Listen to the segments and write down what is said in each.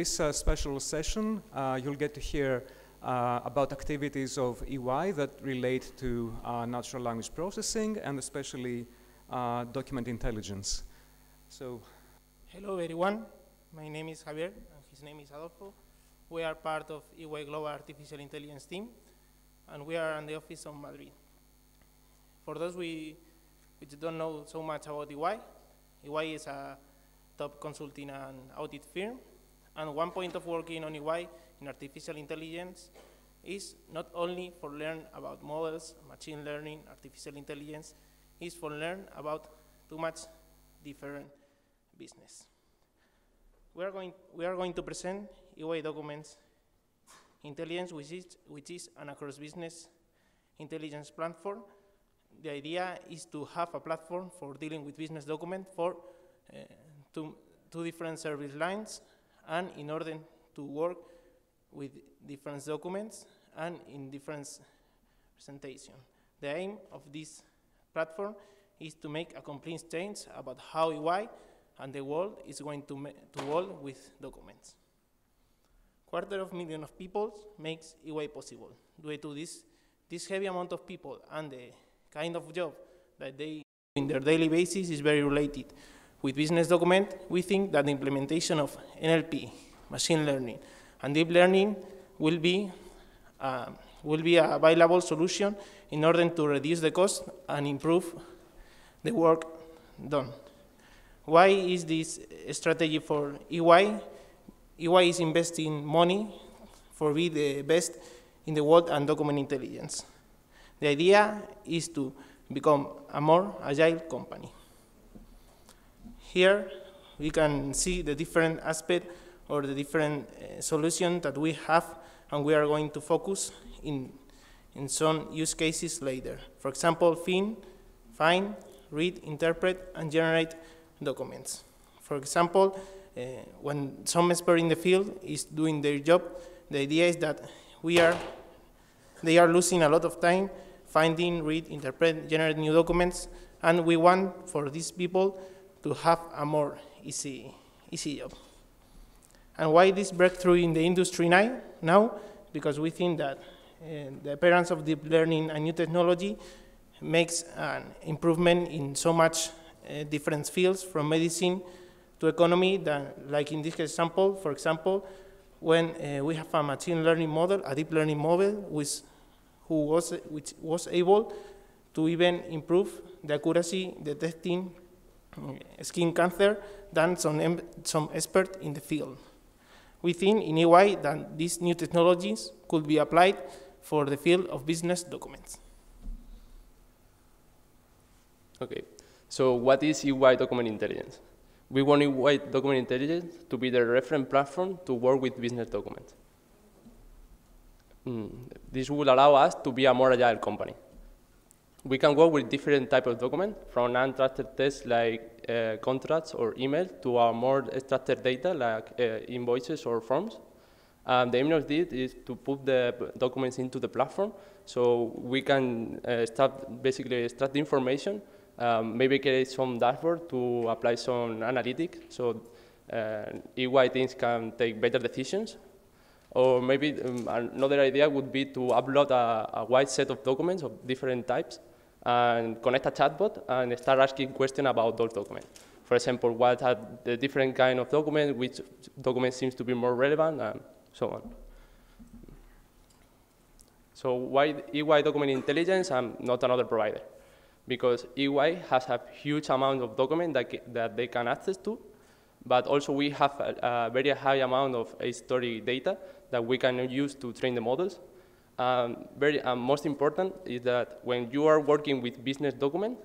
This uh, special session, uh, you'll get to hear uh, about activities of EY that relate to uh, natural language processing and especially uh, document intelligence. So, Hello everyone, my name is Javier and his name is Adolfo. We are part of EY Global Artificial Intelligence team and we are in the office of Madrid. For those we, which don't know so much about EY, EY is a top consulting and audit firm and one point of working on EY in artificial intelligence is not only for learn about models, machine learning, artificial intelligence, is for learn about too much different business. We are going, we are going to present EY documents intelligence, which is, which is an across business intelligence platform. The idea is to have a platform for dealing with business document for uh, two, two different service lines and in order to work with different documents and in different presentation. The aim of this platform is to make a complete change about how EY and the world is going to, to work with documents. Quarter of million of people makes EY possible. Due to this, this heavy amount of people and the kind of job that they in their daily basis is very related with business document, we think that the implementation of NLP, machine learning, and deep learning will be, uh, will be a viable solution in order to reduce the cost and improve the work done. Why is this strategy for EY? EY is investing money for be the best in the world and document intelligence. The idea is to become a more agile company. Here we can see the different aspect or the different uh, solution that we have and we are going to focus in, in some use cases later. For example, fin, find, read, interpret, and generate documents. For example, uh, when some expert in the field is doing their job, the idea is that we are, they are losing a lot of time finding, read, interpret, generate new documents, and we want for these people to have a more easy, easy job. And why this breakthrough in the industry now? now? Because we think that uh, the appearance of deep learning and new technology makes an improvement in so much uh, different fields from medicine to economy that, like in this example, for example, when uh, we have a machine learning model, a deep learning model, which, who was, which was able to even improve the accuracy detecting skin cancer than some, some expert in the field. We think in EY that these new technologies could be applied for the field of business documents. Okay, so what is EY Document Intelligence? We want EY Document Intelligence to be the reference platform to work with business documents. Mm, this will allow us to be a more agile company. We can work with different types of documents, from unstructured text like uh, contracts or email to our more structured data like uh, invoices or forms. Um, the aim of this is to put the documents into the platform so we can uh, start basically extract information, um, maybe create some dashboard to apply some analytics so uh, EY teams can take better decisions. Or maybe um, another idea would be to upload a, a wide set of documents of different types and connect a chatbot and start asking questions about those documents. For example, what are the different kind of documents, which document seems to be more relevant, and so on. So why EY Document Intelligence and not another provider? Because EY has a huge amount of document that, that they can access to, but also we have a, a very high amount of historic data that we can use to train the models. Um, very um, most important is that when you are working with business document,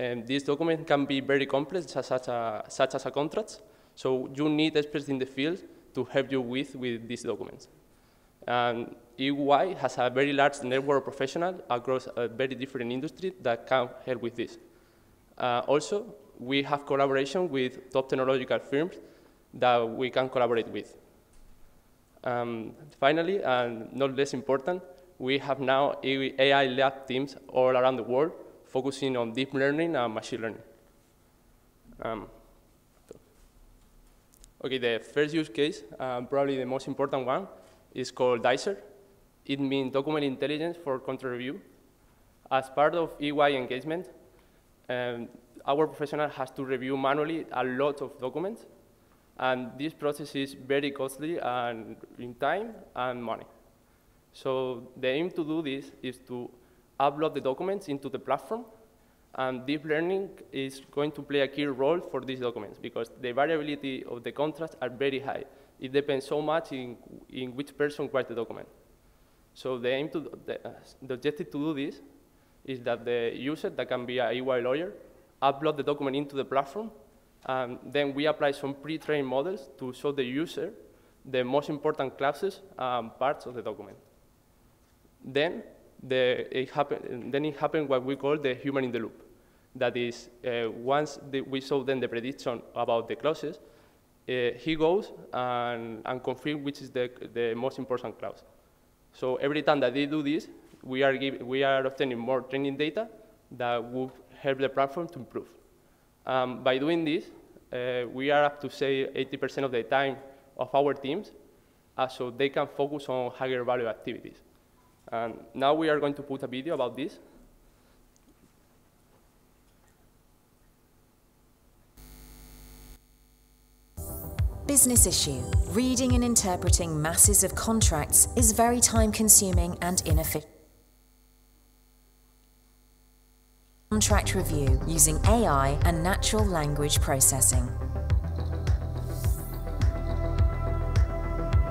um, this document can be very complex, such, a, such as a contract. So you need experts in the field to help you with, with these documents. And EY has a very large network of professionals across a very different industry that can help with this. Uh, also, we have collaboration with top technological firms that we can collaborate with. Um, finally, and not less important, we have now AI lab teams all around the world focusing on deep learning and machine learning. Um, Okay, the first use case, um, probably the most important one, is called DICER. It means Document Intelligence for Contract Review. As part of EY engagement, um, our professional has to review manually a lot of documents, and this process is very costly and in time and money. So the aim to do this is to upload the documents into the platform, and deep learning is going to play a key role for these documents because the variability of the contracts are very high. It depends so much in, in which person writes the document. So the aim to, the, the objective to do this is that the user, that can be a EY lawyer, upload the document into the platform, and then we apply some pre-trained models to show the user the most important classes and parts of the document. Then, the, it happen, then it happens what we call the human in the loop. That is, uh, once the, we show them the prediction about the clauses, uh, he goes and, and confirms which is the, the most important clause. So every time that they do this, we are, give, we are obtaining more training data that will help the platform to improve. Um, by doing this, uh, we are up to say 80% of the time of our teams, uh, so they can focus on higher value activities. And now we are going to put a video about this. Business issue. Reading and interpreting masses of contracts is very time consuming and inefficient. Contract review using AI and natural language processing.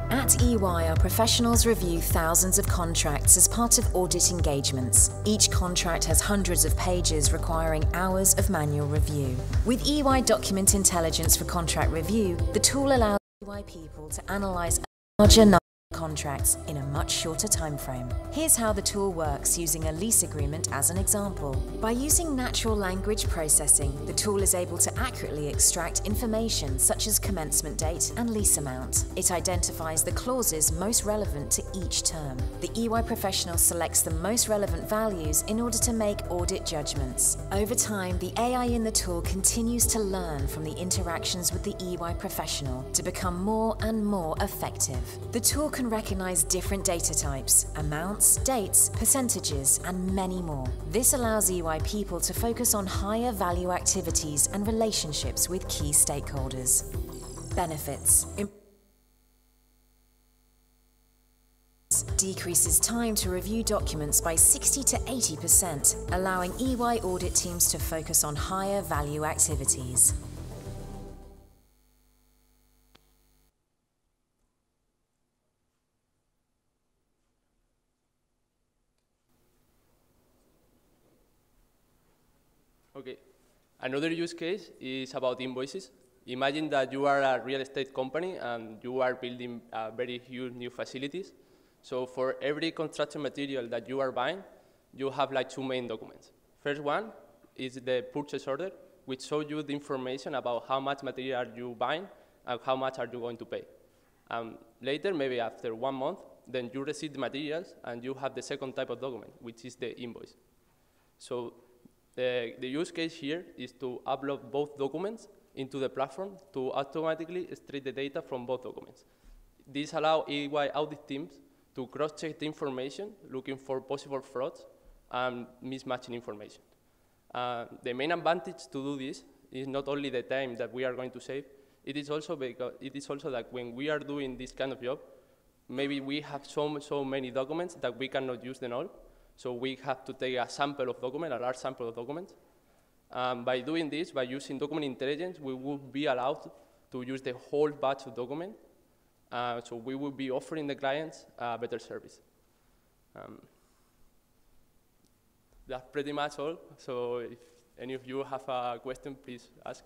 At EY, our professionals review thousands of contracts as part of audit engagements. Each contract has hundreds of pages requiring hours of manual review. With EY Document Intelligence for Contract Review, the tool allows EY people to analyze a larger number contracts in a much shorter time frame. Here's how the tool works using a lease agreement as an example. By using natural language processing, the tool is able to accurately extract information such as commencement date and lease amount. It identifies the clauses most relevant to each term. The EY professional selects the most relevant values in order to make audit judgments. Over time, the AI in the tool continues to learn from the interactions with the EY professional to become more and more effective. The tool can recognize different data types, amounts, dates, percentages, and many more. This allows EY people to focus on higher value activities and relationships with key stakeholders. Benefits. decreases time to review documents by 60 to 80%, allowing EY audit teams to focus on higher value activities. Another use case is about invoices. Imagine that you are a real estate company and you are building uh, very huge new facilities. So for every construction material that you are buying, you have like two main documents. First one is the purchase order, which shows you the information about how much material are you buying and how much are you going to pay. Um, later, maybe after one month, then you receive the materials and you have the second type of document, which is the invoice. So the, the use case here is to upload both documents into the platform to automatically extract the data from both documents. This allows EY audit teams to cross-check the information, looking for possible frauds and mismatching information. Uh, the main advantage to do this is not only the time that we are going to save, it is also because it is also that when we are doing this kind of job, maybe we have so, so many documents that we cannot use them all, so we have to take a sample of document, a large sample of documents. Um, by doing this, by using document intelligence, we would be allowed to use the whole batch of document. Uh, so we will be offering the clients a better service. Um, that's pretty much all. So if any of you have a question, please ask.